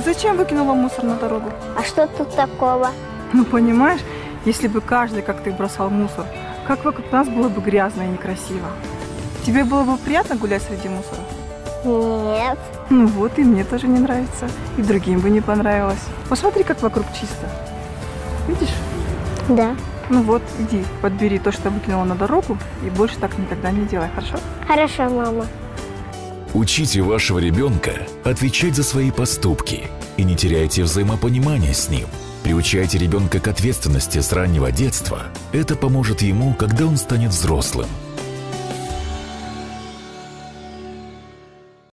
зачем выкинула мусор на дорогу? А что тут такого? Ну, понимаешь, если бы каждый, как ты, бросал мусор, как вокруг нас было бы грязно и некрасиво. Тебе было бы приятно гулять среди мусора? Нет. Ну вот, и мне тоже не нравится. И другим бы не понравилось. Посмотри, как вокруг чисто. Видишь? Да. Ну вот, иди, подбери то, что выкинула на дорогу, и больше так никогда не делай, хорошо? Хорошо, мама. Учите вашего ребенка отвечать за свои поступки и не теряйте взаимопонимания с ним. Приучайте ребенка к ответственности с раннего детства. Это поможет ему, когда он станет взрослым.